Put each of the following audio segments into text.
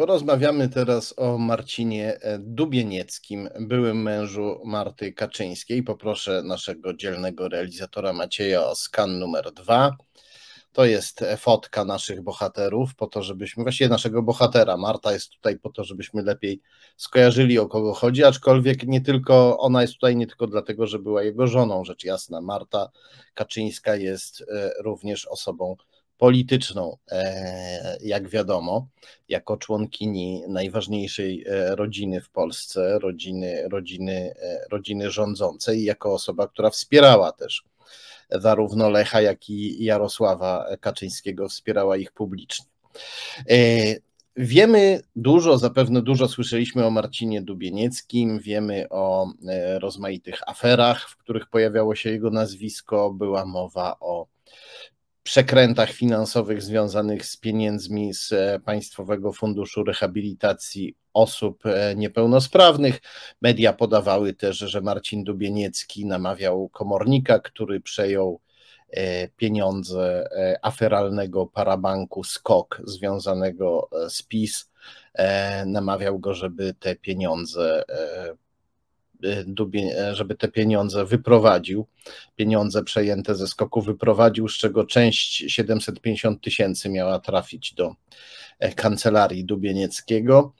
porozmawiamy teraz o Marcinie Dubienieckim, byłym mężu Marty Kaczyńskiej. Poproszę naszego dzielnego realizatora Macieja o skan numer dwa. To jest fotka naszych bohaterów, po to, żebyśmy, właściwie naszego bohatera. Marta jest tutaj po to, żebyśmy lepiej skojarzyli, o kogo chodzi, aczkolwiek nie tylko, ona jest tutaj nie tylko dlatego, że była jego żoną, rzecz jasna. Marta Kaczyńska jest e, również osobą polityczną, e, jak wiadomo, jako członkini najważniejszej e, rodziny w Polsce, rodziny, rodziny, rodziny rządzącej, jako osoba, która wspierała też zarówno Lecha, jak i Jarosława Kaczyńskiego, wspierała ich publicznie. E, wiemy dużo, zapewne dużo słyszeliśmy o Marcinie Dubienieckim, wiemy o e, rozmaitych aferach, w których pojawiało się jego nazwisko. Była mowa o przekrętach finansowych związanych z pieniędzmi z e, Państwowego Funduszu Rehabilitacji Osób e, Niepełnosprawnych. Media podawały też, że Marcin Dubieniecki namawiał komornika, który przejął e, pieniądze aferalnego parabanku SKOK związanego z PiS. Namawiał go, żeby te pieniądze E, żeby te pieniądze wyprowadził, pieniądze przejęte ze skoku wyprowadził, z czego część 750 tysięcy miała trafić do e, kancelarii Dubienieckiego.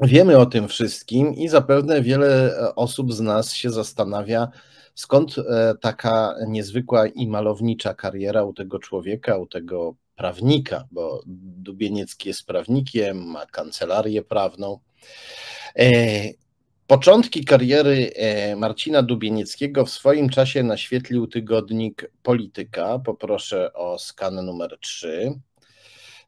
Wiemy o tym wszystkim i zapewne wiele e, osób z nas się zastanawia, skąd taka niezwykła i malownicza kariera u tego człowieka, u tego prawnika, bo Dubieniecki jest prawnikiem, ma kancelarię prawną. Początki kariery e, Marcina Dubienieckiego w swoim czasie naświetlił tygodnik Polityka. Poproszę o skan numer 3.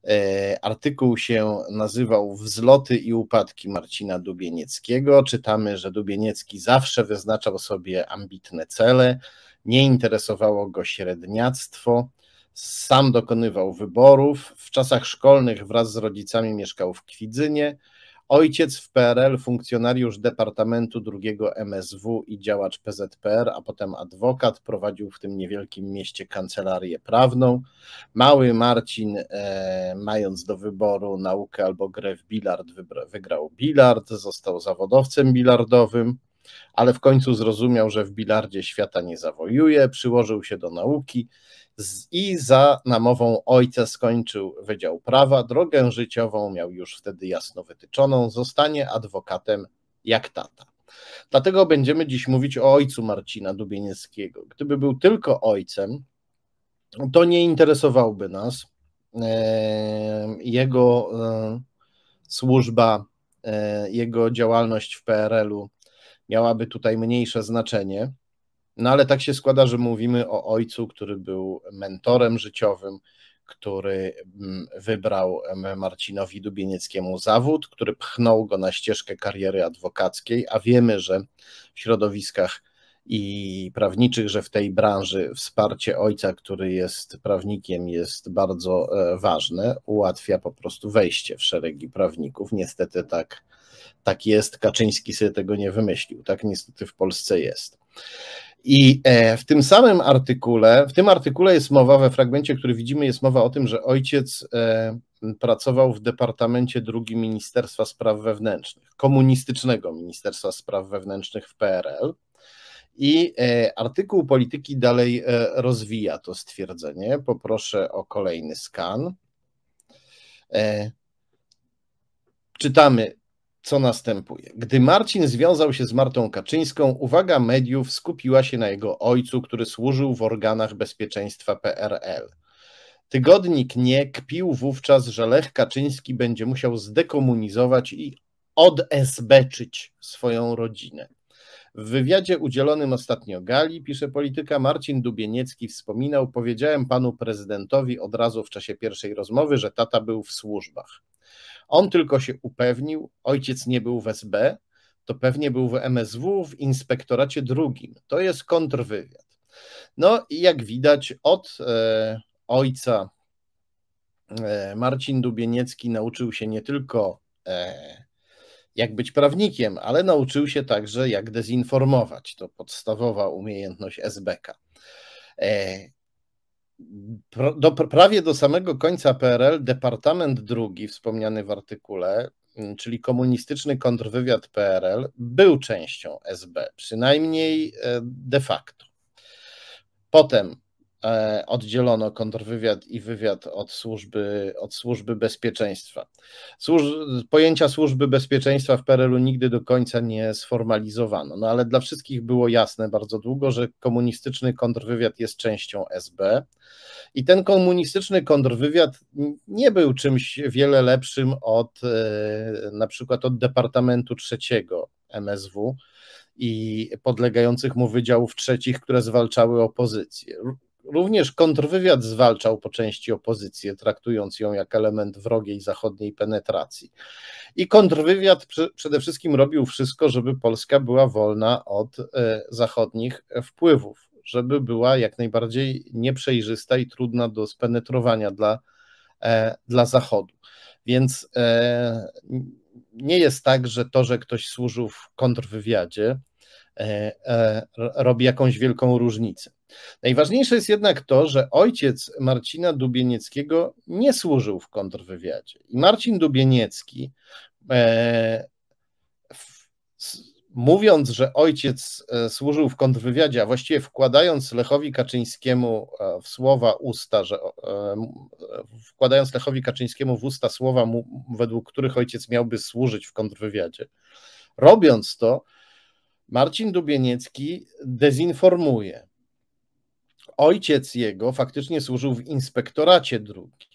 E, artykuł się nazywał Wzloty i upadki Marcina Dubienieckiego. Czytamy, że Dubieniecki zawsze wyznaczał sobie ambitne cele, nie interesowało go średniactwo, sam dokonywał wyborów. W czasach szkolnych wraz z rodzicami mieszkał w Kwidzynie Ojciec w PRL, funkcjonariusz Departamentu II MSW i działacz PZPR, a potem adwokat, prowadził w tym niewielkim mieście kancelarię prawną. Mały Marcin, e, mając do wyboru naukę albo grę w bilard, wygrał bilard, został zawodowcem bilardowym, ale w końcu zrozumiał, że w bilardzie świata nie zawojuje, przyłożył się do nauki i za namową ojca skończył Wydział Prawa. Drogę życiową miał już wtedy jasno wytyczoną. Zostanie adwokatem jak tata. Dlatego będziemy dziś mówić o ojcu Marcina Dubienieckiego. Gdyby był tylko ojcem, to nie interesowałby nas jego e, służba, e, jego działalność w PRL-u miałaby tutaj mniejsze znaczenie. No ale tak się składa, że mówimy o ojcu, który był mentorem życiowym, który mm, wybrał Marcinowi Dubienieckiemu zawód, który pchnął go na ścieżkę kariery adwokackiej, a wiemy, że w środowiskach i prawniczych, że w tej branży wsparcie ojca, który jest prawnikiem, jest bardzo e, ważne, ułatwia po prostu wejście w szeregi prawników. Niestety tak, tak jest. Kaczyński sobie tego nie wymyślił. Tak niestety w Polsce jest. I e, w tym samym artykule, w tym artykule jest mowa, we fragmencie, który widzimy, jest mowa o tym, że ojciec e, pracował w Departamencie II Ministerstwa Spraw Wewnętrznych, komunistycznego Ministerstwa Spraw Wewnętrznych w PRL. I e, artykuł polityki dalej rozwija to stwierdzenie. Poproszę o kolejny skan. Czytamy co następuje. Gdy Marcin związał się z Martą Kaczyńską, uwaga mediów skupiła się na jego ojcu, który służył w organach bezpieczeństwa PRL. Tygodnik nie kpił wówczas, że Lech Kaczyński będzie musiał zdekomunizować i odesbeczyć swoją rodzinę. W wywiadzie udzielonym ostatnio Gali, pisze polityka, Marcin Dubieniecki wspominał, powiedziałem panu prezydentowi od razu w czasie pierwszej rozmowy, że tata był w służbach. On tylko się upewnił, ojciec nie był w SB, to pewnie był w MSW, w inspektoracie drugim. To jest kontrwywiad. No i jak widać, od e, ojca e, Marcin Dubieniecki nauczył się nie tylko e, jak być prawnikiem, ale nauczył się także jak dezinformować. To podstawowa umiejętność SBK. Do, prawie do samego końca PRL Departament II, wspomniany w artykule, mm, czyli komunistyczny kontrwywiad PRL, był częścią SB, przynajmniej e, de facto. Potem oddzielono kontrwywiad i wywiad od służby, od służby bezpieczeństwa. Służ, pojęcia służby bezpieczeństwa w PRL-u nigdy do końca nie sformalizowano, no ale dla wszystkich było jasne bardzo długo, że komunistyczny kontrwywiad jest częścią SB. I ten komunistyczny kontrwywiad nie był czymś wiele lepszym od e, na przykład od Departamentu Trzeciego MSW i podlegających mu wydziałów trzecich, które zwalczały opozycję. Również kontrwywiad zwalczał po części opozycję, traktując ją jak element wrogiej zachodniej penetracji. I kontrwywiad przede wszystkim robił wszystko, żeby Polska była wolna od e, zachodnich wpływów, żeby była jak najbardziej nieprzejrzysta i trudna do spenetrowania dla, e, dla Zachodu. Więc e, nie jest tak, że to, że ktoś służył w kontrwywiadzie, robi jakąś wielką różnicę. Najważniejsze jest jednak to, że ojciec Marcina Dubienieckiego nie służył w kontrwywiadzie. I Marcin Dubieniecki, e, w, mówiąc, że ojciec e, służył w kontrwywiadzie, a właściwie wkładając Lechowi Kaczyńskiemu e, w słowa usta, że e, wkładając Lechowi Kaczyńskiemu w usta słowa, mu, według których ojciec miałby służyć w kontrwywiadzie, robiąc to, Marcin Dubieniecki dezinformuje ojciec jego faktycznie służył w inspektoracie drugi,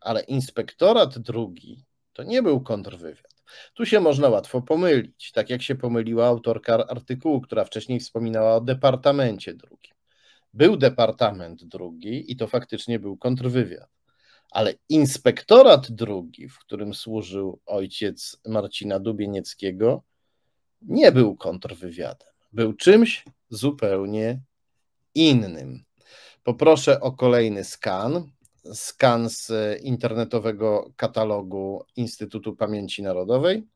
ale inspektorat drugi to nie był kontrwywiad. Tu się można łatwo pomylić, tak jak się pomyliła autorka artykułu, która wcześniej wspominała o departamencie drugim. Był departament drugi i to faktycznie był kontrwywiad. Ale inspektorat drugi, w którym służył ojciec Marcina Dubienieckiego, nie był kontrwywiadem. Był czymś zupełnie innym. Poproszę o kolejny skan. Skan z internetowego katalogu Instytutu Pamięci Narodowej.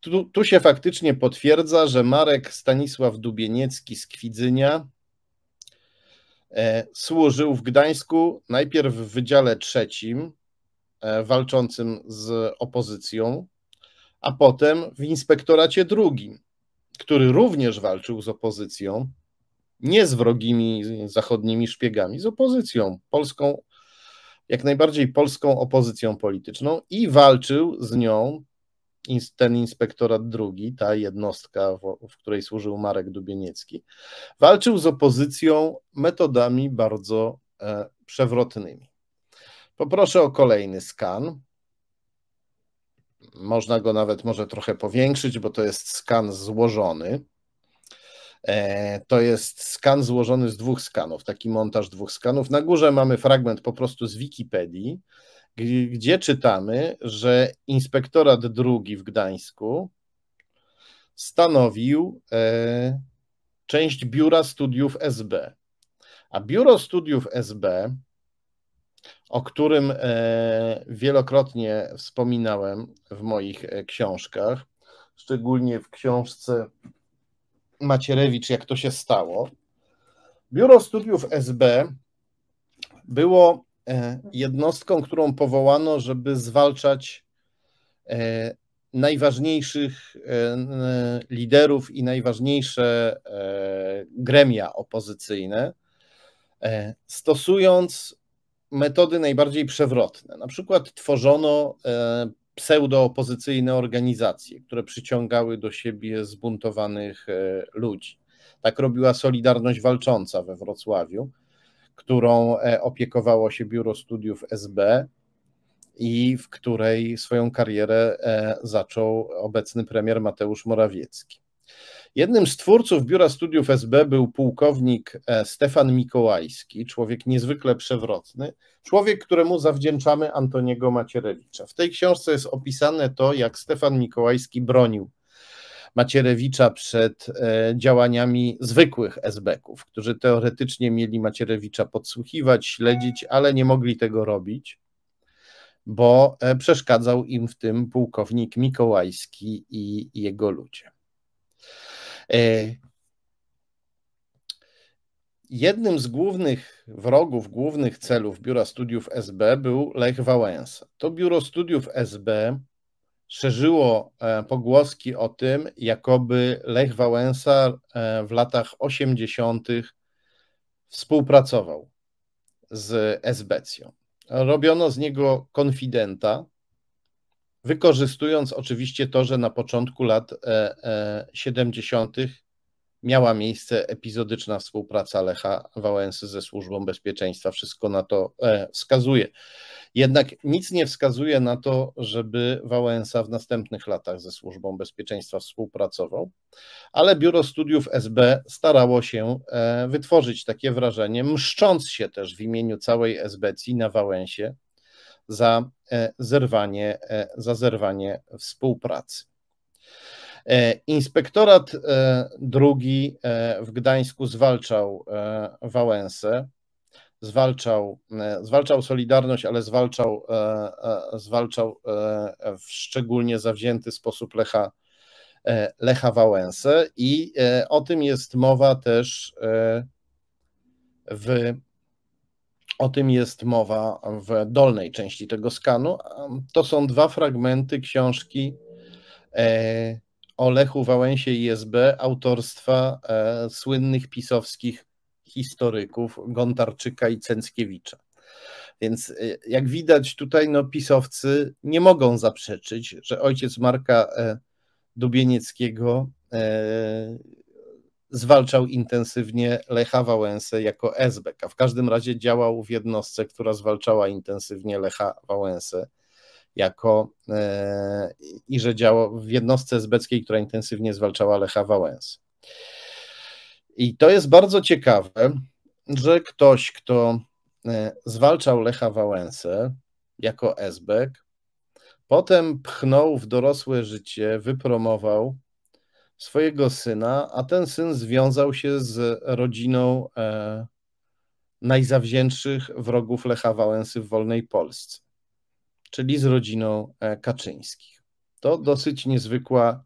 Tu, tu się faktycznie potwierdza, że Marek Stanisław Dubieniecki z Kwidzynia e, służył w Gdańsku najpierw w Wydziale Trzecim, e, walczącym z opozycją, a potem w Inspektoracie Drugim, który również walczył z opozycją nie z wrogimi zachodnimi szpiegami, z opozycją polską, jak najbardziej polską opozycją polityczną i walczył z nią ten inspektorat drugi, ta jednostka, w, której służył Marek Dubieniecki, walczył z opozycją metodami bardzo e, przewrotnymi. Poproszę o kolejny skan. Można go nawet może trochę powiększyć, bo to jest skan złożony. E, to jest skan złożony z dwóch skanów, taki montaż dwóch skanów. Na górze mamy fragment po prostu z Wikipedii, gdzie czytamy, że inspektorat drugi w Gdańsku stanowił e, część biura studiów SB. A biuro studiów SB, o którym e, wielokrotnie wspominałem w moich książkach, szczególnie w książce Macierewicz, jak to się stało. Biuro Studiów SB było e, jednostką, którą powołano, żeby zwalczać e, najważniejszych e, liderów i najważniejsze gremia opozycyjne, stosując metody najbardziej przewrotne. Na przykład tworzono pseudoopozycyjne organizacje, które przyciągały do siebie zbuntowanych e, ludzi. Tak robiła Solidarność Walcząca we Wrocławiu, którą e, opiekowało się Biuro Studiów SB i w której swoją karierę e, zaczął obecny premier Mateusz Morawiecki. Jednym z twórców Biura Studiów SB był pułkownik e, Stefan Mikołajski, człowiek niezwykle przewrotny, człowiek, któremu zawdzięczamy Antoniego Macierewicza. W tej książce jest opisane to, jak Stefan Mikołajski bronił Macierewicza przed e, działaniami zwykłych SB-ków, którzy teoretycznie mieli Macierewicza podsłuchiwać, śledzić, ale nie mogli tego robić, bo e, przeszkadzał im w tym pułkownik Mikołajski i jego ludzie. E, jednym z głównych wrogów, głównych celów Biura Studiów SB był Lech Wałęsa. To Biuro Studiów SB szerzyło e, pogłoski o tym, jakoby Lech Wałęsa e, w latach 80. współpracował z Esbecją. Robiono z niego konfidenta, wykorzystując oczywiście to, że na początku lat 70. E, miała miejsce epizodyczna współpraca Lecha Wałęsy ze Służbą Bezpieczeństwa. Wszystko na to wskazuje. Jednak nic nie wskazuje na to, żeby Wałęsa w następnych latach ze Służbą Bezpieczeństwa współpracował, ale Biuro Studiów SB starało się e, wytworzyć takie wrażenie, mszcząc się też w imieniu całej SBC na Wałęsie za e, zerwanie, e, za zerwanie współpracy. Inspektorat drugi w Gdańsku zwalczał Wałęsę zwalczał, e, zwalczał Solidarność, ale zwalczał, e, e, zwalczał w szczególnie zawzięty sposób Lecha, Lecha Wałęsę i o tym jest mowa też w o tym jest mowa w dolnej części tego skanu. To są dwa fragmenty książki o Lechu Wałęsie i SB autorstwa słynnych pisowskich historyków Gontarczyka i Cęckiewicza. Więc y, jak widać tutaj no, pisowcy nie mogą zaprzeczyć, że ojciec Marka e, Dubienieckiego e, zwalczał intensywnie Lecha Wałęsę jako esbek, a w każdym razie działał w jednostce, która zwalczała intensywnie Lecha Wałęsę jako e, i że działał w jednostce esbeckiej, która intensywnie zwalczała Lecha Wałęsę. I to jest bardzo ciekawe, że ktoś, kto e, zwalczał Lecha Wałęsę jako esbek, potem pchnął w dorosłe życie, wypromował swojego syna, a ten syn związał się z rodziną e, najzawziętszych wrogów Lecha Wałęsy w wolnej Polsce, czyli z rodziną e, Kaczyńskich. To dosyć niezwykła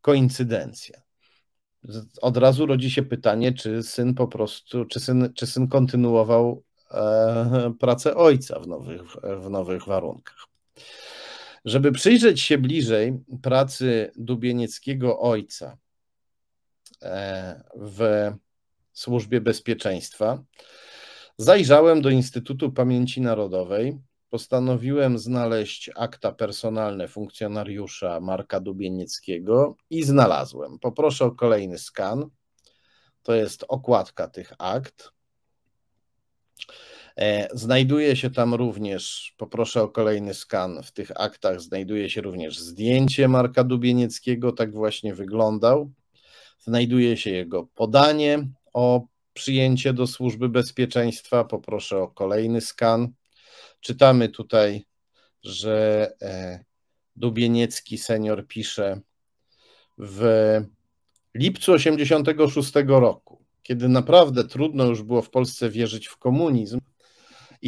koincydencja od razu rodzi się pytanie, czy syn po prostu, czy syn, czy syn kontynuował e, pracę ojca w nowych, w nowych warunkach. Żeby przyjrzeć się bliżej pracy Dubienieckiego ojca e, w Służbie Bezpieczeństwa, zajrzałem do Instytutu Pamięci Narodowej postanowiłem znaleźć akta personalne funkcjonariusza Marka Dubienieckiego i znalazłem. Poproszę o kolejny skan. To jest okładka tych akt. E, znajduje się tam również, poproszę o kolejny skan, w tych aktach znajduje się również zdjęcie Marka Dubienieckiego, tak właśnie wyglądał. Znajduje się jego podanie o przyjęcie do służby bezpieczeństwa. Poproszę o kolejny skan. Czytamy tutaj, że e, Dubieniecki senior pisze w lipcu 86 roku, kiedy naprawdę trudno już było w Polsce wierzyć w komunizm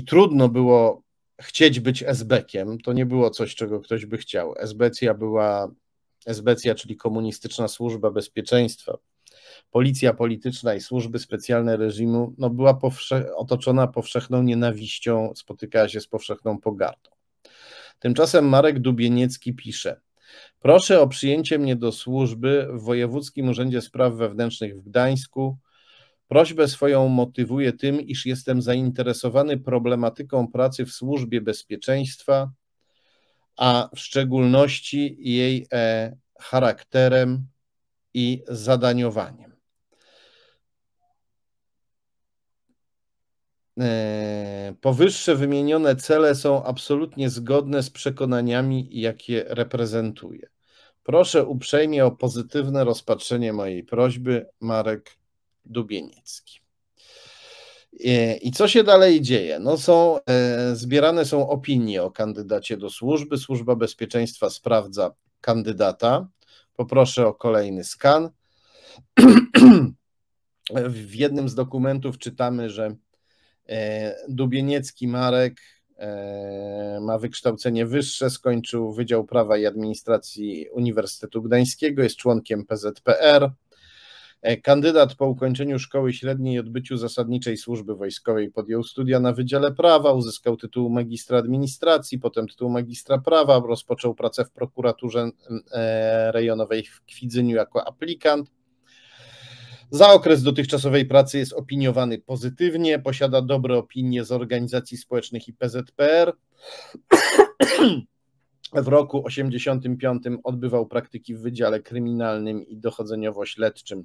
trudno było chcieć być esbekiem, to nie było coś, czego ktoś by chciał. Esbecja była, esbecja, czyli komunistyczna służba bezpieczeństwa, policja polityczna i służby specjalne reżimu no, była powsze otoczona powszechną nienawiścią, spotykała się z powszechną pogardą. Tymczasem Marek Dubieniecki pisze: Proszę o przyjęcie mnie do służby w Wojewódzkim Urzędzie Spraw Wewnętrznych w Gdańsku. Prośbę swoją motywuję tym, iż jestem zainteresowany problematyką pracy w służbie bezpieczeństwa, a w szczególności jej e, charakterem i zadaniowaniem. E, powyższe wymienione cele są absolutnie zgodne z przekonaniami, jakie reprezentuję. Proszę uprzejmie o pozytywne rozpatrzenie mojej prośby, Marek Dubieniecki. E, I co się dalej dzieje? No są, e, zbierane są opinie o kandydacie do służby. Służba Bezpieczeństwa sprawdza kandydata. Poproszę o kolejny skan. W jednym z dokumentów czytamy, że E, Dubieniecki Marek ma wykształcenie wyższe, skończył Wydział Prawa i Administracji Uniwersytetu Gdańskiego, jest członkiem PZPR. E, kandydat po ukończeniu szkoły średniej i odbyciu zasadniczej służby wojskowej podjął studia na Wydziale Prawa, uzyskał tytuł magistra administracji, potem tytuł magistra prawa, rozpoczął pracę w prokuraturze e, rejonowej w Kwidzyniu jako aplikant. Za okres dotychczasowej pracy jest opiniowany pozytywnie, posiada dobre opinie z organizacji społecznych i PZPR. W roku 1985 odbywał praktyki w Wydziale Kryminalnym i Dochodzeniowo-Śledczym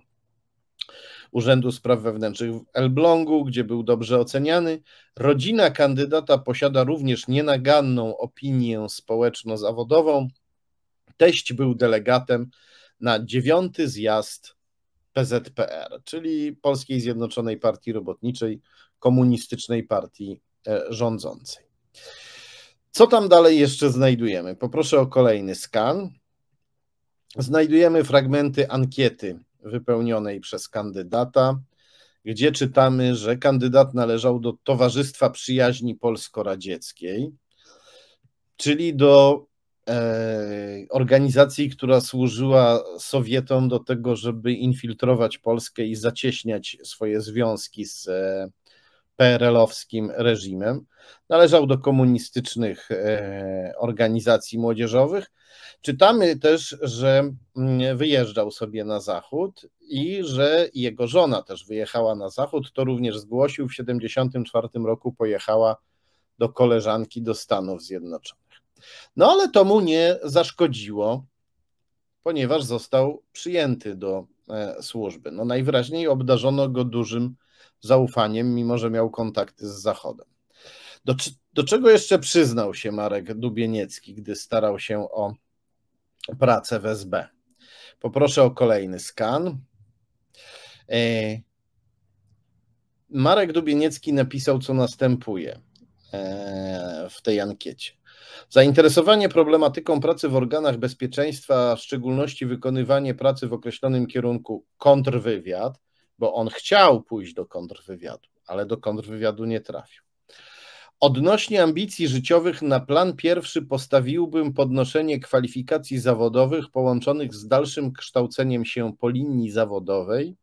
Urzędu Spraw Wewnętrznych w Elblągu, gdzie był dobrze oceniany. Rodzina kandydata posiada również nienaganną opinię społeczno-zawodową. Teść był delegatem na dziewiąty zjazd PZPR, czyli Polskiej Zjednoczonej Partii Robotniczej, komunistycznej partii e, rządzącej. Co tam dalej jeszcze znajdujemy? Poproszę o kolejny skan. Znajdujemy fragmenty ankiety wypełnionej przez kandydata, gdzie czytamy, że kandydat należał do Towarzystwa Przyjaźni Polsko-Radzieckiej, czyli do e, organizacji, która służyła Sowietom do tego, żeby infiltrować Polskę i zacieśniać swoje związki z e, PRL-owskim reżimem. Należał do komunistycznych e, organizacji młodzieżowych. Czytamy też, że mm, wyjeżdżał sobie na zachód i że jego żona też wyjechała na zachód. To również zgłosił. W 1974 roku pojechała do koleżanki do Stanów Zjednoczonych. No ale to mu nie zaszkodziło, ponieważ został przyjęty do e, służby. No najwyraźniej obdarzono go dużym zaufaniem, mimo że miał kontakty z Zachodem. Do, do czego jeszcze przyznał się Marek Dubieniecki, gdy starał się o pracę w SB? Poproszę o kolejny skan. E, Marek Dubieniecki napisał, co następuje e, w tej ankiecie. Zainteresowanie problematyką pracy w organach bezpieczeństwa, a w szczególności wykonywanie pracy w określonym kierunku kontrwywiad, bo on chciał pójść do kontrwywiadu, ale do kontrwywiadu nie trafił. Odnośnie ambicji życiowych, na plan pierwszy postawiłbym podnoszenie kwalifikacji zawodowych połączonych z dalszym kształceniem się po linii zawodowej.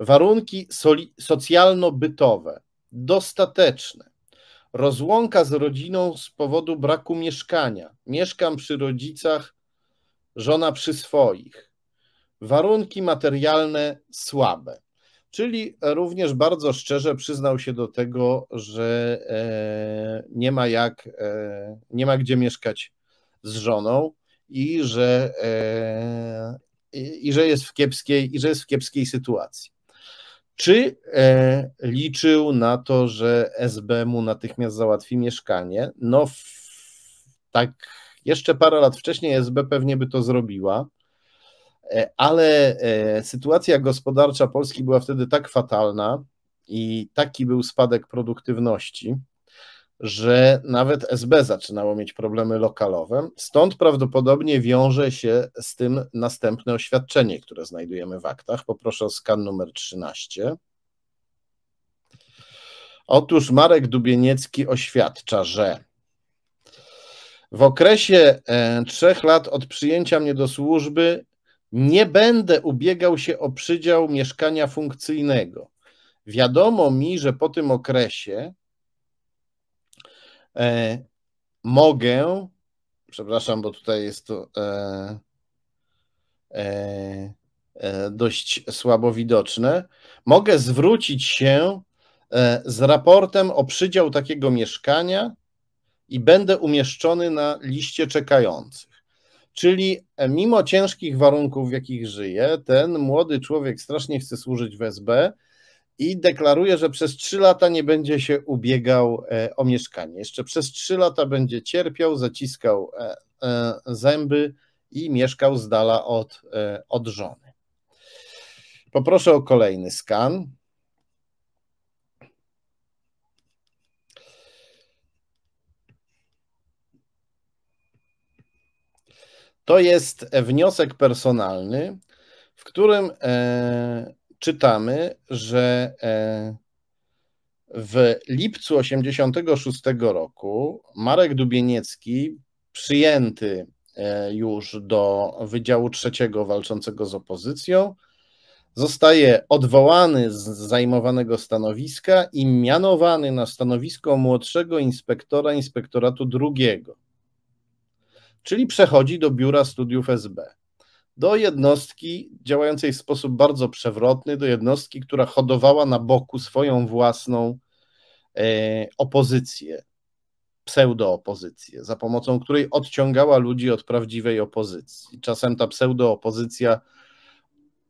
Warunki socjalno-bytowe, dostateczne. Rozłąka z rodziną z powodu braku mieszkania. Mieszkam przy rodzicach, żona przy swoich warunki materialne słabe. Czyli również bardzo szczerze przyznał się do tego, że e, nie ma jak, e, nie ma gdzie mieszkać z żoną i że, e, i że jest w kiepskiej, i że jest w kiepskiej sytuacji. Czy liczył na to, że SB mu natychmiast załatwi mieszkanie? No, tak, jeszcze parę lat wcześniej SB pewnie by to zrobiła ale e, sytuacja gospodarcza Polski była wtedy tak fatalna i taki był spadek produktywności, że nawet SB zaczynało mieć problemy lokalowe. Stąd prawdopodobnie wiąże się z tym następne oświadczenie, które znajdujemy w aktach. Poproszę o skan numer 13. Otóż Marek Dubieniecki oświadcza, że w okresie e, trzech lat od przyjęcia mnie do służby nie będę ubiegał się o przydział mieszkania funkcyjnego. Wiadomo mi, że po tym okresie e, mogę, przepraszam, bo tutaj jest to e, e, e dość słabo widoczne, mogę zwrócić się e, z raportem o przydział takiego mieszkania i będę umieszczony na liście czekających. Czyli e, mimo ciężkich warunków, w jakich żyje, ten młody człowiek strasznie chce służyć w SB i deklaruje, że przez trzy lata nie będzie się ubiegał e, o mieszkanie. Jeszcze przez trzy lata będzie cierpiał, zaciskał e, zęby i mieszkał z dala od, od żony. Poproszę o kolejny skan. To jest wniosek personalny, w którym e, czytamy, że e, w lipcu 1986 roku Marek Dubieniecki, przyjęty e, już do Wydziału Trzeciego walczącego z opozycją, zostaje odwołany z zajmowanego stanowiska i mianowany na stanowisko młodszego inspektora inspektoratu drugiego, czyli przechodzi do biura studiów SB. Do jednostki działającej w sposób bardzo przewrotny, do jednostki, która hodowała na boku swoją własną e, opozycję, pseudoopozycję, za pomocą której odciągała ludzi od prawdziwej opozycji. Czasem ta pseudoopozycja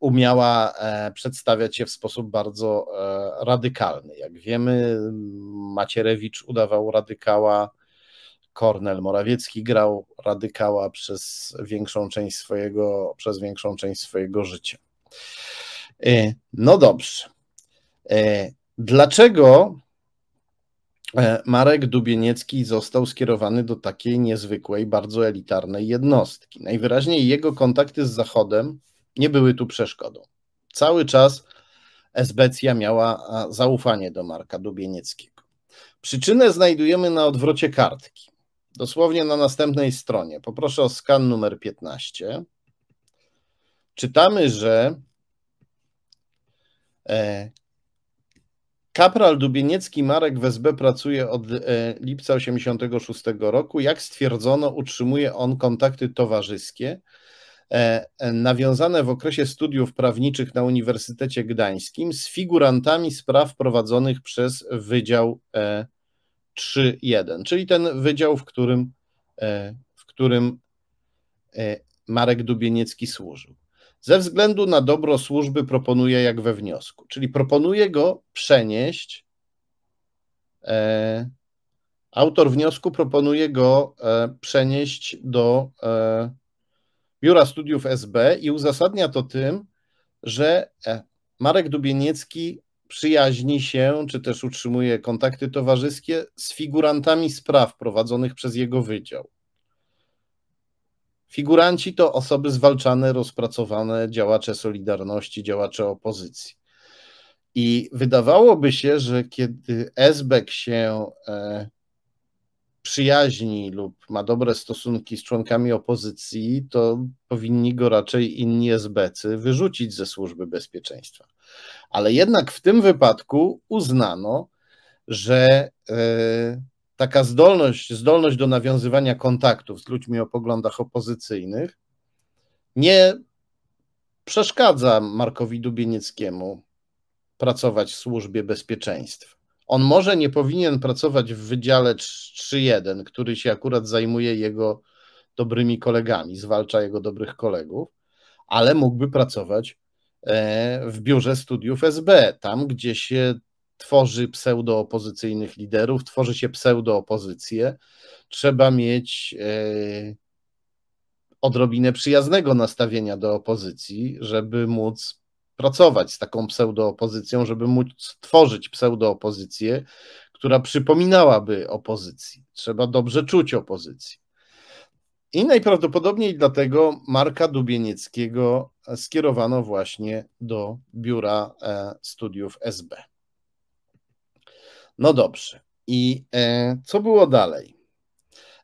umiała e, przedstawiać się w sposób bardzo e, radykalny. Jak wiemy, Macierewicz udawał radykała, Kornel Morawiecki grał radykała przez większą część swojego, przez większą część swojego życia. E, no dobrze. Dlaczego Marek Dubieniecki został skierowany do takiej niezwykłej, bardzo elitarnej jednostki? Najwyraźniej jego kontakty z Zachodem nie były tu przeszkodą. Cały czas Esbecja miała zaufanie do Marka Dubienieckiego. Przyczynę znajdujemy na odwrocie kartki, dosłownie na następnej stronie. Poproszę o skan numer 15. Czytamy, że e, Kapral Dubieniecki Marek w SB pracuje od e, lipca 1986 roku. Jak stwierdzono, utrzymuje on kontakty towarzyskie e, nawiązane w okresie studiów prawniczych na Uniwersytecie Gdańskim z figurantami spraw prowadzonych przez Wydział 3.1, e, czyli ten wydział, w którym, w którym Marek Dubieniecki służył. Ze względu na dobro służby proponuje jak we wniosku, czyli proponuje go przenieść. Autor wniosku proponuje go przenieść do Biura Studiów SB i uzasadnia to tym, że e, Marek Dubieniecki przyjaźni się, czy też utrzymuje kontakty towarzyskie z figurantami spraw prowadzonych przez jego wydział. Figuranci to osoby zwalczane, rozpracowane, działacze Solidarności, działacze opozycji. I wydawałoby się, że kiedy SBek się e, przyjaźni lub ma dobre stosunki z członkami opozycji, to powinni go raczej inni SBcy wyrzucić ze służby bezpieczeństwa. Ale jednak w tym wypadku uznano, że e, taka zdolność, zdolność do nawiązywania kontaktów z ludźmi o poglądach opozycyjnych nie przeszkadza Markowi Dubienieckiemu pracować w służbie bezpieczeństwa. On może nie powinien pracować w Wydziale 3.1, który się akurat zajmuje jego dobrymi kolegami, zwalcza jego dobrych kolegów, ale mógłby pracować w biurze studiów SB, tam gdzie się tworzy pseudoopozycyjnych liderów, tworzy się pseudoopozycję, trzeba mieć e, odrobinę przyjaznego nastawienia do opozycji, żeby móc pracować z taką pseudoopozycją, żeby móc tworzyć pseudoopozycję, która przypominałaby opozycji. Trzeba dobrze czuć opozycję. I najprawdopodobniej dlatego Marka Dubienieckiego skierowano właśnie do biura e, studiów SB. No dobrze. I e, co było dalej?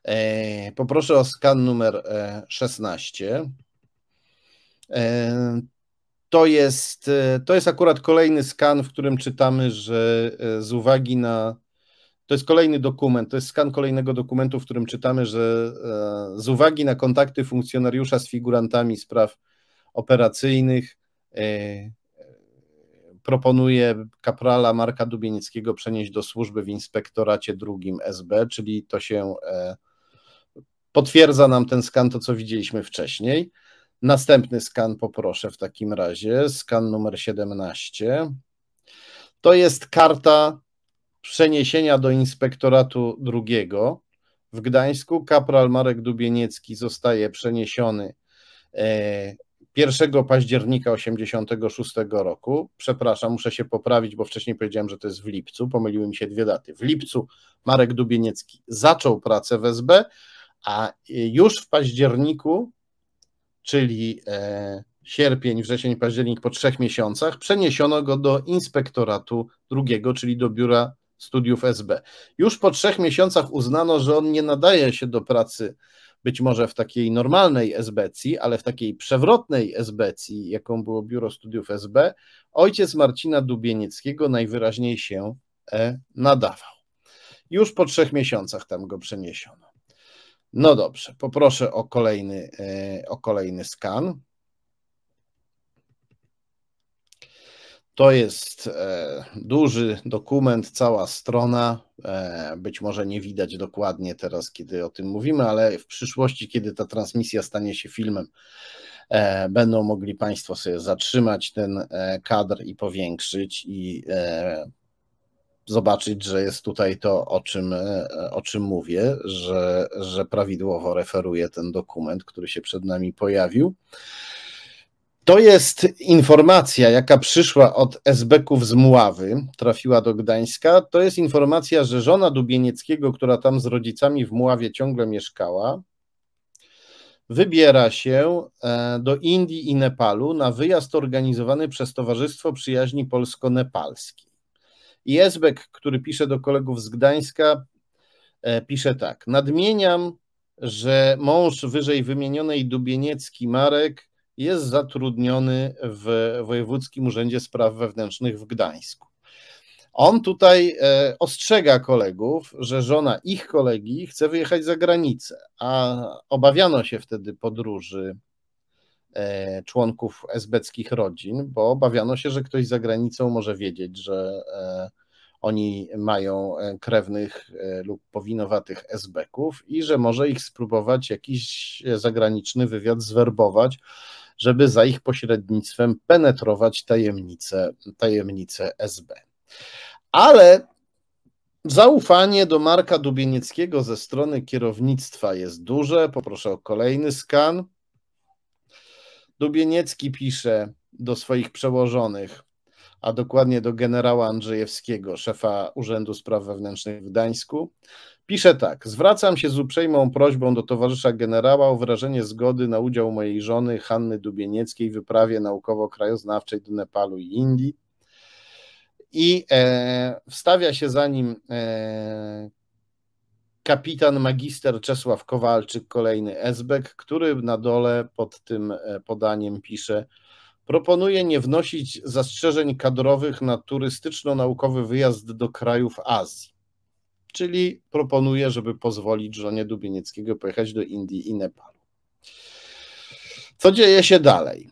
E, poproszę o skan numer 16 to jest, to jest akurat kolejny skan, w którym czytamy, że z uwagi na. To jest kolejny dokument, to jest skan kolejnego dokumentu, w którym czytamy, że e, z uwagi na kontakty funkcjonariusza z figurantami spraw operacyjnych proponuje kaprala Marka Dubienieckiego przenieść do służby w inspektoracie drugim SB, czyli to się potwierdza nam ten skan, to co widzieliśmy wcześniej. Następny skan poproszę w takim razie, skan numer 17. To jest karta przeniesienia do inspektoratu drugiego w Gdańsku. Kapral Marek Dubieniecki zostaje przeniesiony 1 e, października 1986 roku. Przepraszam, muszę się poprawić, bo wcześniej powiedziałem, że to jest w lipcu. Pomyliły mi się dwie daty. W lipcu Marek Dubieniecki zaczął pracę w SB, a już w październiku czyli e, sierpień, wrzesień, październik po trzech miesiącach, przeniesiono go do inspektoratu drugiego, czyli do biura studiów SB. Już po trzech miesiącach uznano, że on nie nadaje się do pracy być może w takiej normalnej esbecji, ale w takiej przewrotnej esbecji, jaką było Biuro Studiów SB, ojciec Marcina Dubienieckiego najwyraźniej się e, nadawał. Już po trzech miesiącach tam go przeniesiono. No dobrze, poproszę o kolejny, e, o kolejny skan. To jest e, duży dokument, cała strona. E, być może nie widać dokładnie teraz, kiedy o tym mówimy, ale w przyszłości, kiedy ta transmisja stanie się filmem, e, będą mogli Państwo sobie zatrzymać ten kadr i powiększyć i zobaczyć, że jest tutaj to, o czym, o czym mówię, że, że prawidłowo referuje ten dokument, który się przed nami pojawił. To jest informacja, jaka przyszła od SB-ków z Muławy, trafiła do Gdańska. To jest informacja, że żona Dubienieckiego, która tam z rodzicami w Muławie ciągle mieszkała, wybiera się e, do Indii i Nepalu na wyjazd organizowany przez Towarzystwo Przyjaźni Polsko-Nepalskiej. I Esbek, który pisze do kolegów z Gdańska, e, pisze tak. Nadmieniam, że mąż wyżej wymienionej Dubieniecki Marek jest zatrudniony w Wojewódzkim Urzędzie Spraw Wewnętrznych w Gdańsku. On tutaj e, ostrzega kolegów, że żona ich kolegi chce wyjechać za granicę, a obawiano się wtedy podróży e, członków esbeckich rodzin, bo obawiano się, że ktoś za granicą może wiedzieć, że e, oni mają krewnych lub powinowatych esbeków i że może ich spróbować jakiś zagraniczny wywiad zwerbować, żeby za ich pośrednictwem penetrować tajemnice, tajemnice SB. Ale zaufanie do Marka Dubienieckiego ze strony kierownictwa jest duże. Poproszę o kolejny skan. Dubieniecki pisze do swoich przełożonych, a dokładnie do generała Andrzejewskiego, szefa Urzędu Spraw Wewnętrznych w Gdańsku. Pisze tak: Zwracam się z uprzejmą prośbą do towarzysza generała o wyrażenie zgody na udział mojej żony Hanny Dubienieckiej w wyprawie naukowo-krajoznawczej do Nepalu i Indii. I e, wstawia się za nim e, kapitan magister Czesław Kowalczyk, kolejny Esbek, który na dole pod tym e, podaniem pisze: Proponuję nie wnosić zastrzeżeń kadrowych na turystyczno-naukowy wyjazd do krajów Azji czyli proponuje, żeby pozwolić żonie Dubienieckiego pojechać do Indii i Nepalu. Co dzieje się dalej?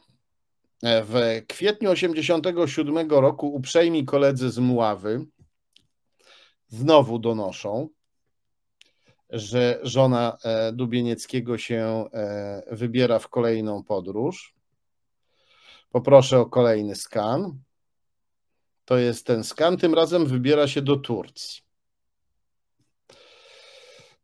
W kwietniu 1987 roku uprzejmi koledzy z Muławy znowu donoszą, że żona e, Dubienieckiego się e, wybiera w kolejną podróż. Poproszę o kolejny skan. To jest ten skan. Tym razem wybiera się do Turcji.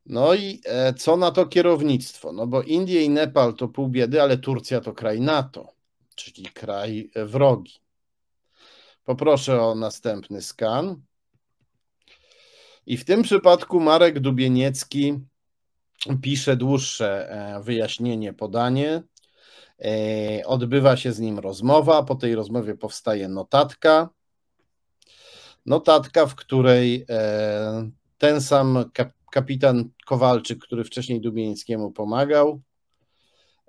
No i e, co na to kierownictwo? No bo Indie i Nepal to pół biedy, ale Turcja to kraj NATO, czyli kraj e, wrogi. Poproszę o następny skan. I w tym przypadku Marek Dubieniecki pisze dłuższe e, wyjaśnienie, podanie. Odbywa się z nim rozmowa. Po tej rozmowie powstaje notatka. Notatka, w której ten sam kapitan Kowalczyk, który wcześniej Dubienieckiemu pomagał,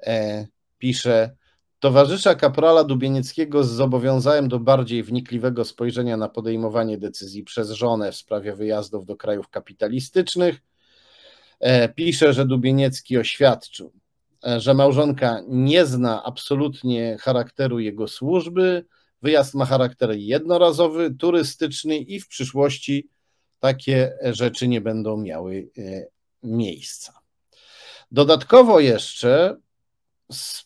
e, pisze: Towarzysza kaprala Dubienieckiego zobowiązałem do bardziej wnikliwego spojrzenia na podejmowanie decyzji przez żonę w sprawie wyjazdów do krajów kapitalistycznych. E, pisze, że Dubieniecki oświadczył, e, że małżonka nie zna absolutnie charakteru jego służby. Wyjazd ma charakter jednorazowy, turystyczny i w przyszłości takie rzeczy nie będą miały e, miejsca. Dodatkowo jeszcze z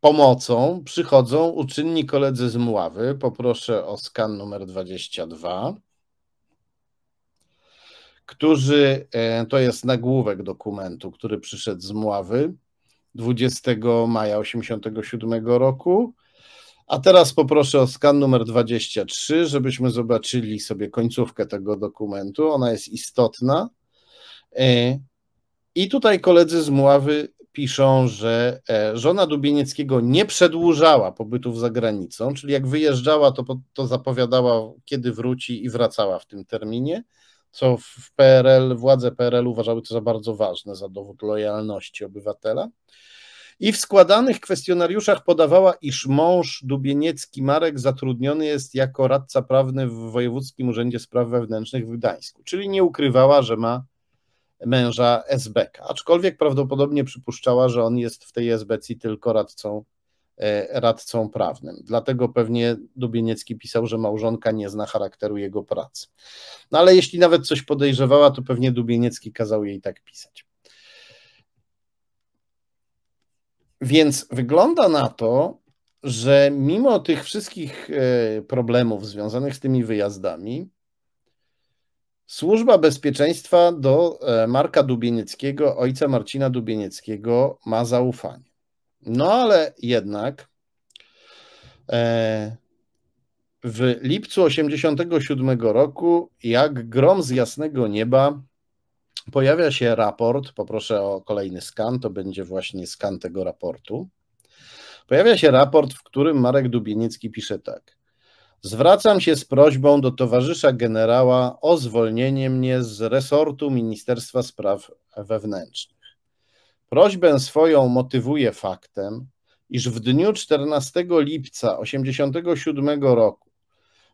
pomocą przychodzą uczynni koledzy z Mławy. Poproszę o skan numer 22 którzy, e, to jest nagłówek dokumentu, który przyszedł z Mławy 20 maja 1987 roku. A teraz poproszę o skan numer 23, żebyśmy zobaczyli sobie końcówkę tego dokumentu. Ona jest istotna. E, I tutaj koledzy z Mławy piszą, że e, żona Dubienieckiego nie przedłużała pobytów za granicą, czyli jak wyjeżdżała, to, to zapowiadała, kiedy wróci i wracała w tym terminie. Co w PRL, władze PRL uważały to za bardzo ważne, za dowód lojalności obywatela. I w składanych kwestionariuszach podawała, iż mąż Dubieniecki Marek zatrudniony jest jako radca prawny w Wojewódzkim Urzędzie Spraw Wewnętrznych w Gdańsku, czyli nie ukrywała, że ma męża SBK, aczkolwiek prawdopodobnie przypuszczała, że on jest w tej SBC tylko radcą, radcą prawnym. Dlatego pewnie Dubieniecki pisał, że małżonka nie zna charakteru jego pracy. No ale jeśli nawet coś podejrzewała, to pewnie Dubieniecki kazał jej tak pisać. Więc wygląda na to, że mimo tych wszystkich e, problemów związanych z tymi wyjazdami, Służba Bezpieczeństwa do e, Marka Dubienieckiego, ojca Marcina Dubienieckiego, ma zaufanie. No ale jednak e, w lipcu 1987 roku, jak grom z jasnego nieba, pojawia się raport. Poproszę o kolejny skan, to będzie właśnie skan tego raportu. Pojawia się raport, w którym Marek Dubieniecki pisze tak. Zwracam się z prośbą do towarzysza generała o zwolnienie mnie z resortu Ministerstwa Spraw Wewnętrznych. Prośbę swoją motywuję faktem, iż w dniu 14 lipca 1987 roku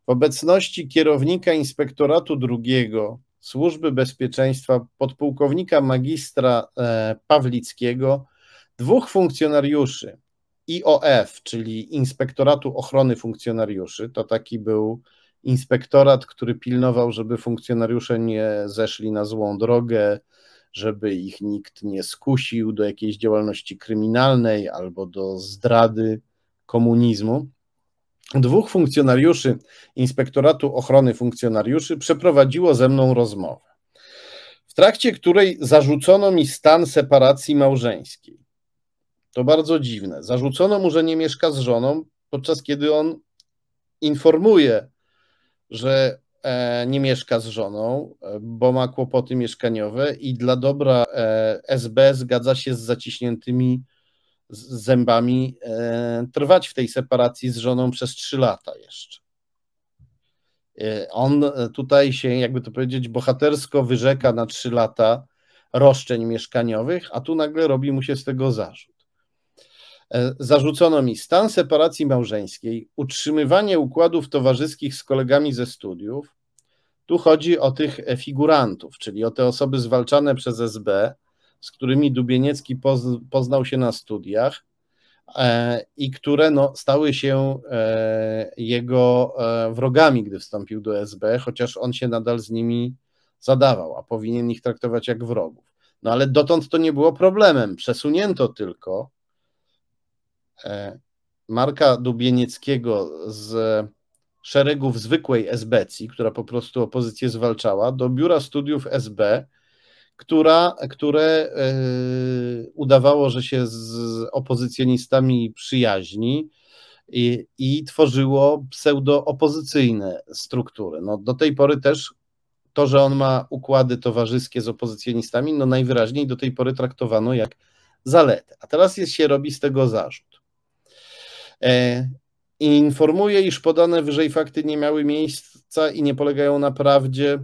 w obecności kierownika Inspektoratu II Służby Bezpieczeństwa podpułkownika magistra e, Pawlickiego, dwóch funkcjonariuszy IOF, czyli Inspektoratu Ochrony Funkcjonariuszy. To taki był inspektorat, który pilnował, żeby funkcjonariusze nie zeszli na złą drogę, żeby ich nikt nie skusił do jakiejś działalności kryminalnej albo do zdrady komunizmu. Dwóch funkcjonariuszy Inspektoratu Ochrony Funkcjonariuszy przeprowadziło ze mną rozmowę, w trakcie której zarzucono mi stan separacji małżeńskiej. To bardzo dziwne. Zarzucono mu, że nie mieszka z żoną, podczas kiedy on informuje, że nie mieszka z żoną, e, bo ma kłopoty mieszkaniowe i dla dobra e, SB zgadza się z zaciśniętymi zębami trwać w tej separacji z żoną przez trzy lata jeszcze. On tutaj się, jakby to powiedzieć, bohatersko wyrzeka na trzy lata roszczeń mieszkaniowych, a tu nagle robi mu się z tego zarzut. E, zarzucono mi stan separacji małżeńskiej, utrzymywanie układów towarzyskich z kolegami ze studiów. Tu chodzi o tych figurantów, czyli o te osoby zwalczane przez SB, z którymi Dubieniecki poznał się na studiach e, i które no, stały się e, jego wrogami, gdy wstąpił do SB, chociaż on się nadal z nimi zadawał, a powinien ich traktować jak wrogów. No ale dotąd to nie było problemem. Przesunięto tylko E, Marka Dubienieckiego z szeregów zwykłej SBC, która po prostu opozycję zwalczała, do biura studiów SB, która, które e, udawało, że się z opozycjonistami przyjaźni i, i tworzyło pseudo-opozycyjne struktury. No, do tej pory też to, że on ma układy towarzyskie z opozycjonistami, no najwyraźniej do tej pory traktowano jak zaletę. A teraz jest, się robi z tego zarzut. E, informuje, iż podane wyżej fakty nie miały miejsca i nie polegają na prawdzie.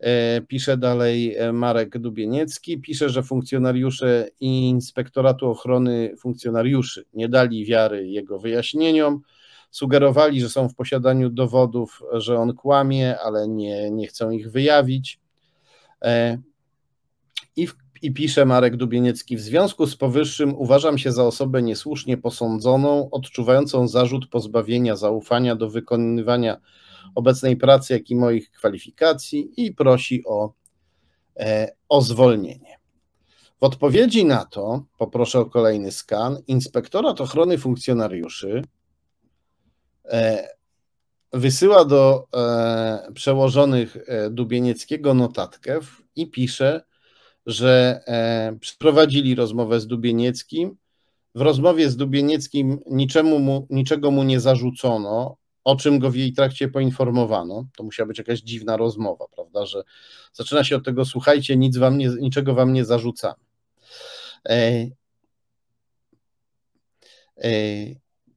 E, pisze dalej e, Marek Dubieniecki. Pisze, że funkcjonariusze Inspektoratu Ochrony Funkcjonariuszy nie dali wiary jego wyjaśnieniom. Sugerowali, że są w posiadaniu dowodów, że on kłamie, ale nie, nie chcą ich wyjawić. I w i pisze Marek Dubieniecki, w związku z powyższym uważam się za osobę niesłusznie posądzoną, odczuwającą zarzut pozbawienia zaufania do wykonywania obecnej pracy, jak i moich kwalifikacji i prosi o, e, o zwolnienie. W odpowiedzi na to, poproszę o kolejny skan, Inspektorat Ochrony Funkcjonariuszy e, wysyła do e, przełożonych e, Dubienieckiego notatkę i pisze, że e, przeprowadzili rozmowę z Dubienieckim. W rozmowie z Dubienieckim niczemu mu, niczego mu nie zarzucono, o czym go w jej trakcie poinformowano. To musiała być jakaś dziwna rozmowa, prawda? Że zaczyna się od tego, słuchajcie, nic wam nie, niczego wam nie zarzucamy. E, e,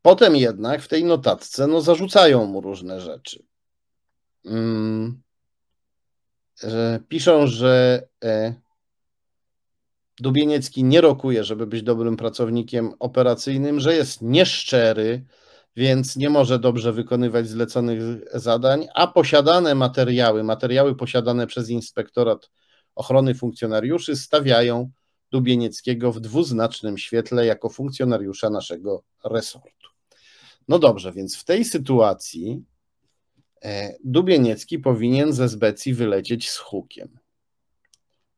potem jednak w tej notatce no, zarzucają mu różne rzeczy. Mm. piszą, że e, Dubieniecki nie rokuje, żeby być dobrym pracownikiem operacyjnym, że jest nieszczery, więc nie może dobrze wykonywać zleconych zadań, a posiadane materiały, materiały posiadane przez Inspektorat Ochrony Funkcjonariuszy stawiają Dubienieckiego w dwuznacznym świetle jako funkcjonariusza naszego resortu. No dobrze, więc w tej sytuacji e, Dubieniecki powinien ze Zbecji wylecieć z hukiem.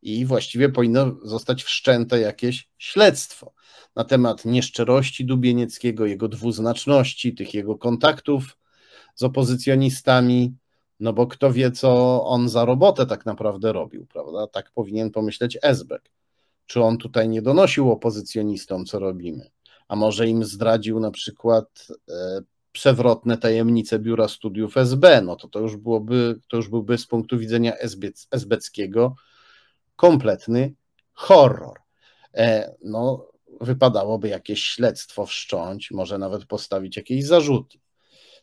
I właściwie powinno zostać wszczęte jakieś śledztwo na temat nieszczerości Dubienieckiego, jego dwuznaczności, tych jego kontaktów z opozycjonistami, no bo kto wie, co on za robotę tak naprawdę robił, prawda? Tak powinien pomyśleć Esbek. Czy on tutaj nie donosił opozycjonistom, co robimy? A może im zdradził na przykład e, przewrotne tajemnice biura studiów SB? No to to już byłoby, to już byłby z punktu widzenia esbeckiego kompletny horror. E, no, wypadałoby jakieś śledztwo wszcząć, może nawet postawić jakieś zarzuty.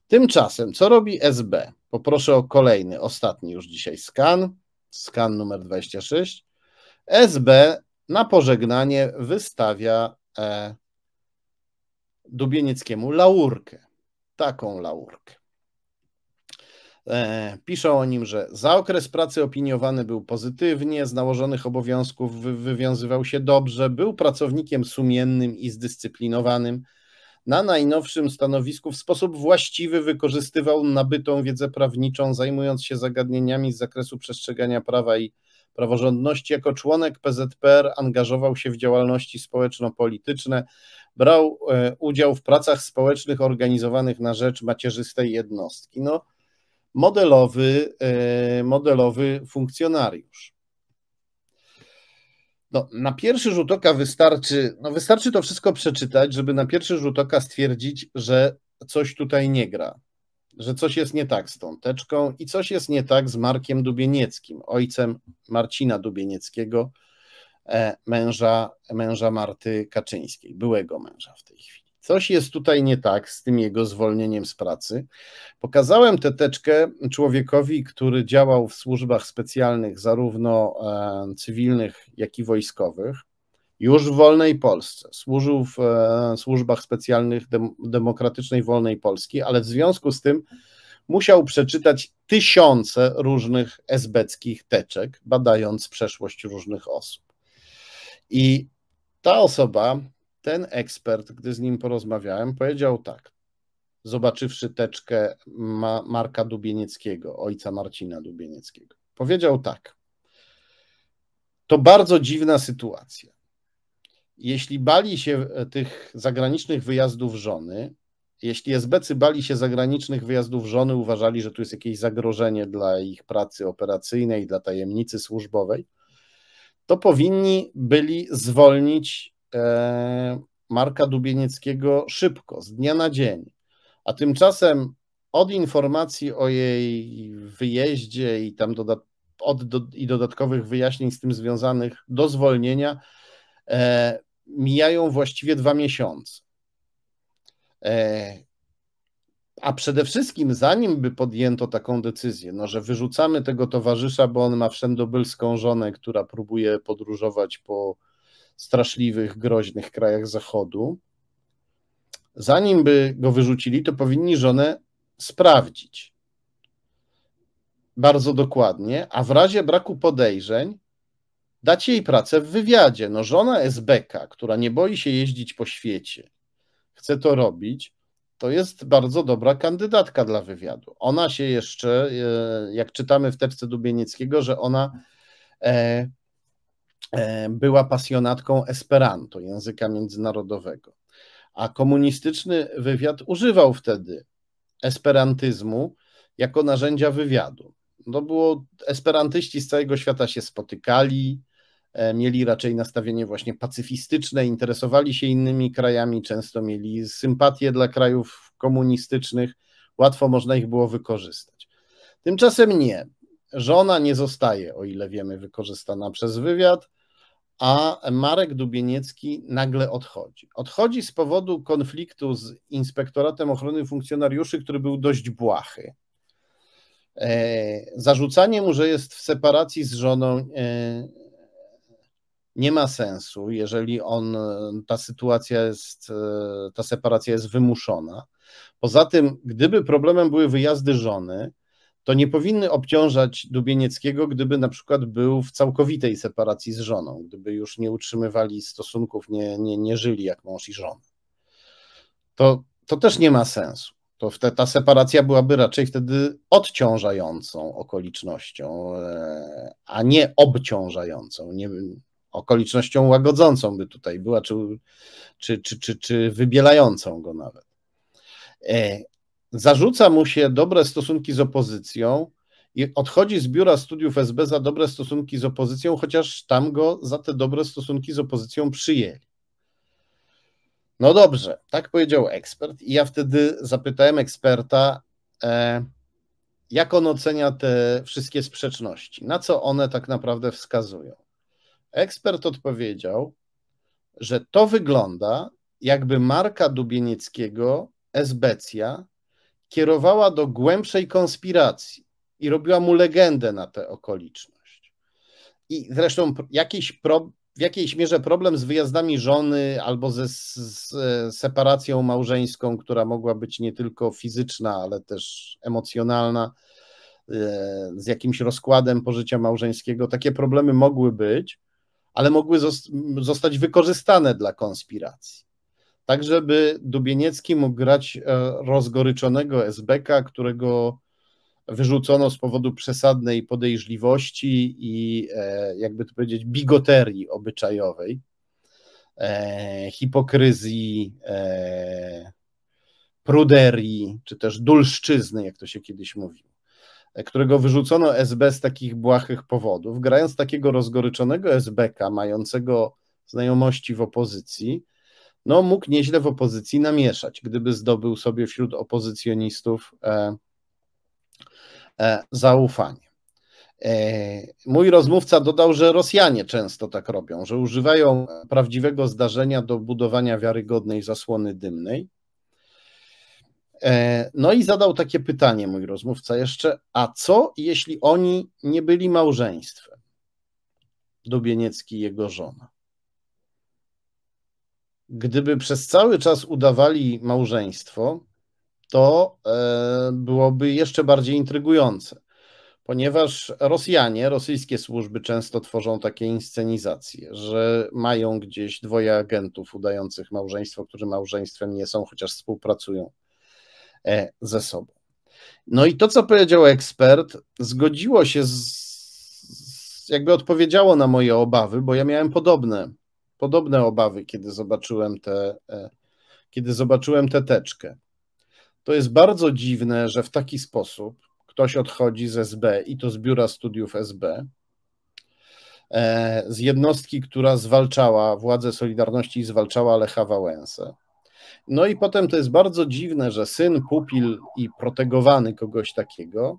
Tymczasem, co robi SB? Poproszę o kolejny, ostatni już dzisiaj skan, skan numer 26. SB na pożegnanie wystawia e, Dubienieckiemu laurkę. Taką laurkę. E, piszą o nim, że za okres pracy opiniowany był pozytywnie, z nałożonych obowiązków wywiązywał się dobrze, był pracownikiem sumiennym i zdyscyplinowanym. Na najnowszym stanowisku w sposób właściwy wykorzystywał nabytą wiedzę prawniczą, zajmując się zagadnieniami z zakresu przestrzegania prawa i praworządności. Jako członek PZPR angażował się w działalności społeczno-polityczne, brał e, udział w pracach społecznych organizowanych na rzecz macierzystej jednostki. No, modelowy, e, modelowy funkcjonariusz. No, na pierwszy rzut oka wystarczy, no wystarczy to wszystko przeczytać, żeby na pierwszy rzut oka stwierdzić, że coś tutaj nie gra, że coś jest nie tak z tą teczką i coś jest nie tak z Markiem Dubienieckim, ojcem Marcina Dubienieckiego, e, męża, męża Marty Kaczyńskiej, byłego męża w tej chwili. Coś jest tutaj nie tak z tym jego zwolnieniem z pracy. Pokazałem tę teczkę człowiekowi, który działał w służbach specjalnych, zarówno e, cywilnych, jak i wojskowych, już w wolnej Polsce. Służył w e, służbach specjalnych Demokratycznej Wolnej Polski, ale w związku z tym musiał przeczytać tysiące różnych esbeckich teczek, badając przeszłość różnych osób. I ta osoba ten ekspert, gdy z nim porozmawiałem, powiedział tak, zobaczywszy teczkę Ma Marka Dubienieckiego, ojca Marcina Dubienieckiego. Powiedział tak, to bardzo dziwna sytuacja. Jeśli bali się tych zagranicznych wyjazdów żony, jeśli SBC bali się zagranicznych wyjazdów żony, uważali, że tu jest jakieś zagrożenie dla ich pracy operacyjnej, dla tajemnicy służbowej, to powinni byli zwolnić E, Marka Dubienieckiego szybko, z dnia na dzień. A tymczasem od informacji o jej wyjeździe i tam dodat od, do, i dodatkowych wyjaśnień z tym związanych do zwolnienia e, mijają właściwie dwa miesiące. E, a przede wszystkim, zanim by podjęto taką decyzję, no, że wyrzucamy tego towarzysza, bo on ma wszędobylską żonę, która próbuje podróżować po straszliwych, groźnych krajach Zachodu, zanim by go wyrzucili, to powinni żonę sprawdzić bardzo dokładnie, a w razie braku podejrzeń dać jej pracę w wywiadzie. No żona SBK, która nie boi się jeździć po świecie, chce to robić, to jest bardzo dobra kandydatka dla wywiadu. Ona się jeszcze, e, jak czytamy w teczce Dubienieckiego, że ona e, była pasjonatką Esperanto, języka międzynarodowego. A komunistyczny wywiad używał wtedy esperantyzmu jako narzędzia wywiadu. To było, esperantyści z całego świata się spotykali, e, mieli raczej nastawienie właśnie pacyfistyczne, interesowali się innymi krajami, często mieli sympatię dla krajów komunistycznych, łatwo można ich było wykorzystać. Tymczasem nie. Żona nie zostaje, o ile wiemy, wykorzystana przez wywiad a Marek Dubieniecki nagle odchodzi. Odchodzi z powodu konfliktu z Inspektoratem Ochrony Funkcjonariuszy, który był dość błahy. Zarzucanie mu, że jest w separacji z żoną, nie ma sensu, jeżeli on, ta sytuacja jest, ta separacja jest wymuszona. Poza tym, gdyby problemem były wyjazdy żony, to nie powinny obciążać Dubienieckiego, gdyby na przykład był w całkowitej separacji z żoną, gdyby już nie utrzymywali stosunków, nie, nie, nie żyli jak mąż i żona. To, to też nie ma sensu. To wtedy, ta separacja byłaby raczej wtedy odciążającą okolicznością, e, a nie obciążającą. Nie, okolicznością łagodzącą by tutaj była, czy, czy, czy, czy, czy wybielającą go nawet. Zarzuca mu się dobre stosunki z opozycją i odchodzi z biura studiów SB za dobre stosunki z opozycją, chociaż tam go za te dobre stosunki z opozycją przyjęli. No dobrze, tak powiedział ekspert, i ja wtedy zapytałem eksperta, e, jak on ocenia te wszystkie sprzeczności, na co one tak naprawdę wskazują. Ekspert odpowiedział, że to wygląda, jakby marka Dubienieckiego, Esbecja, kierowała do głębszej konspiracji i robiła mu legendę na tę okoliczność. I zresztą jakiś pro, w jakiejś mierze problem z wyjazdami żony albo ze z separacją małżeńską, która mogła być nie tylko fizyczna, ale też emocjonalna, e, z jakimś rozkładem pożycia małżeńskiego, takie problemy mogły być, ale mogły zostać wykorzystane dla konspiracji. Tak, żeby Dubieniecki mógł grać e, rozgoryczonego SBK, którego wyrzucono z powodu przesadnej podejrzliwości i, e, jakby to powiedzieć, bigoterii obyczajowej, e, hipokryzji, pruderii, czy też dulszczyzny, jak to się kiedyś mówiło którego wyrzucono SB z takich błahych powodów, grając takiego rozgoryczonego SBK, mającego znajomości w opozycji, no mógł nieźle w opozycji namieszać, gdyby zdobył sobie wśród opozycjonistów e, e, zaufanie. E, mój rozmówca dodał, że Rosjanie często tak robią, że używają prawdziwego zdarzenia do budowania wiarygodnej zasłony dymnej. E, no i zadał takie pytanie mój rozmówca jeszcze, a co jeśli oni nie byli małżeństwem? Dubieniecki i jego żona. Gdyby przez cały czas udawali małżeństwo, to e, byłoby jeszcze bardziej intrygujące, ponieważ Rosjanie, rosyjskie służby często tworzą takie inscenizacje, że mają gdzieś dwoje agentów udających małżeństwo, którzy małżeństwem nie są, chociaż współpracują E, ze sobą. No i to, co powiedział ekspert, zgodziło się z, jakby odpowiedziało na moje obawy, bo ja miałem podobne, podobne obawy, kiedy zobaczyłem tę, e, kiedy zobaczyłem tę teczkę. To jest bardzo dziwne, że w taki sposób ktoś odchodzi z SB i to z biura studiów SB, e, z jednostki, która zwalczała władzę Solidarności i zwalczała Lecha Wałęsę no i potem to jest bardzo dziwne, że syn, pupil i protegowany kogoś takiego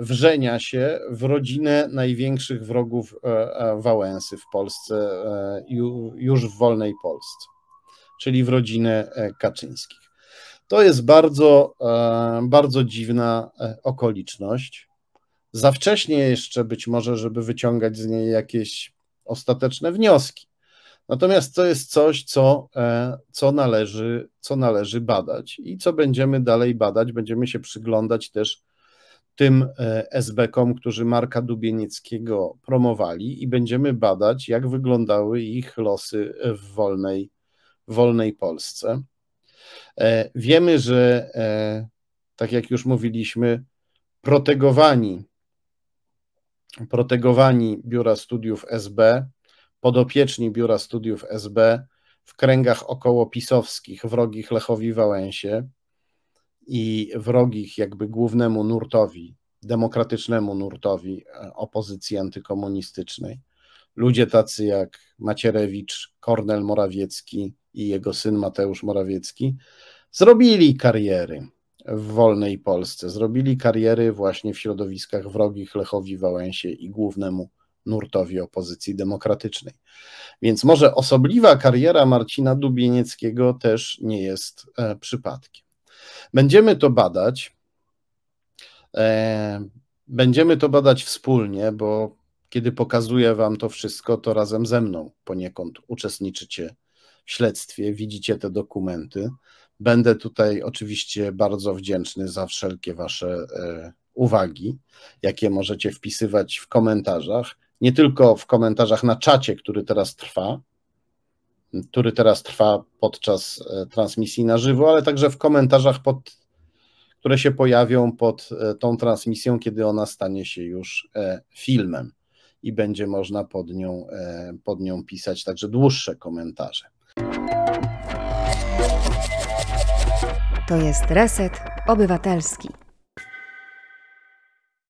wrzenia się w rodzinę największych wrogów e, e, Wałęsy w Polsce, e, już w wolnej Polsce, czyli w rodzinę Kaczyńskich. To jest bardzo, bardzo dziwna okoliczność. Za wcześnie jeszcze być może, żeby wyciągać z niej jakieś ostateczne wnioski. Natomiast to jest coś, co, co, należy, co należy badać i co będziemy dalej badać. Będziemy się przyglądać też tym e, SB-kom, którzy Marka Dubienieckiego promowali i będziemy badać, jak wyglądały ich losy w wolnej, wolnej Polsce. E, wiemy, że tak jak już mówiliśmy, protegowani, protegowani biura studiów SB podopieczni Biura Studiów SB w kręgach okołopisowskich, wrogich Lechowi Wałęsie i wrogich jakby głównemu nurtowi, demokratycznemu nurtowi e, opozycji antykomunistycznej. Ludzie tacy jak Macierewicz, Kornel Morawiecki i jego syn Mateusz Morawiecki zrobili kariery w wolnej Polsce, zrobili kariery właśnie w środowiskach wrogich Lechowi Wałęsie i głównemu nurtowi opozycji demokratycznej. Więc może osobliwa kariera Marcina Dubienieckiego też nie jest e, przypadkiem. Będziemy to badać. Będziemy to badać wspólnie, bo kiedy pokazuję Wam to wszystko, to razem ze mną poniekąd uczestniczycie w śledztwie, widzicie te dokumenty. Będę tutaj oczywiście bardzo wdzięczny za wszelkie Wasze e, uwagi, jakie możecie wpisywać w komentarzach, nie tylko w komentarzach na czacie, który teraz trwa, który teraz trwa podczas e, transmisji na żywo, ale także w komentarzach, pod, które się pojawią pod e, tą transmisją, kiedy ona stanie się już filmem i będzie można pod nią, pod nią pisać także dłuższe komentarze. To jest Reset Obywatelski.